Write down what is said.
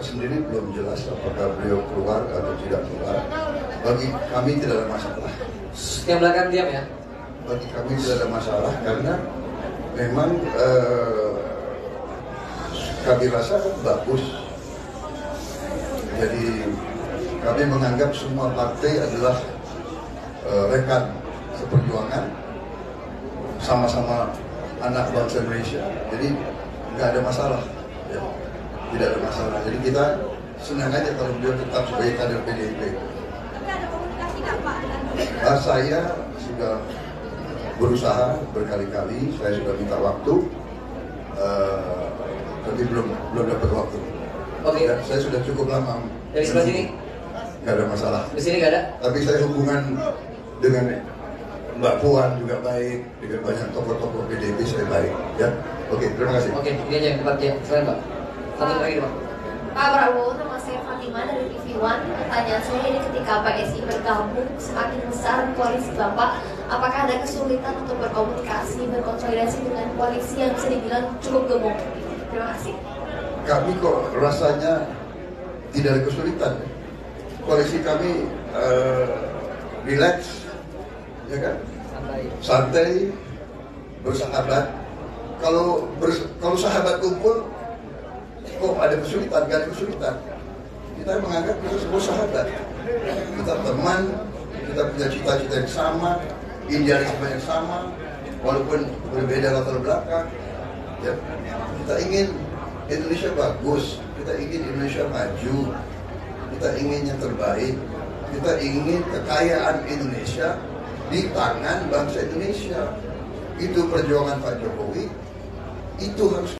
sendiri belum jelas apakah beliau keluar atau tidak keluar. Bagi kami tidak ada masalah. Yang belakang diam ya. Bagi kami tidak ada masalah karena memang eh, kami rasa bagus. Jadi kami menganggap semua partai adalah eh, rekan seperjuangan, sama-sama anak bangsa Indonesia. Jadi nggak ada masalah. Ya. Tidak ada masalah. Jadi kita senang aja kalau beliau tetap sebagai kader PDIP. Tapi ada komunikasi nggak Pak? Ah, saya sudah berusaha berkali-kali, saya sudah minta waktu, eh, tapi belum belum dapat waktu. Oke. Ya, saya sudah cukup lama. Dari sebelah sini? Nggak ada masalah. Di sini nggak ada? Tapi saya hubungan dengan Mbak Puan juga baik, dengan banyak tokoh-tokoh PDIP saya baik. Ya, oke, terima kasih. Oke, ini aja yang tempat ya. Selain Pak. Satu lagi Pak. Pak Prabowo, nama saya Fatima dari TV One. Pertanyaan saya ini ketika PSI bergabung semakin besar koalisi Bapak, apakah ada kesulitan untuk berkomunikasi, berkonsolidasi dengan koalisi yang bisa dibilang cukup gemuk? Terima kasih. Kami kok rasanya tidak ada kesulitan. Koalisi kami eh, relax, ya kan? Santai. santai, bersahabat. Kalau bers- kalau sahabat kumpul, kok ada kesulitan? Gak ada kesulitan. Kita menganggap kita semua sahabat. Kita teman, kita punya cita-cita yang sama, idealisme yang sama, walaupun berbeda latar belakang. Ya, kita ingin Indonesia bagus, kita ingin Indonesia maju, kita ingin yang terbaik, kita ingin kekayaan Indonesia di tangan bangsa Indonesia. Itu perjuangan Pak Jokowi, itu harus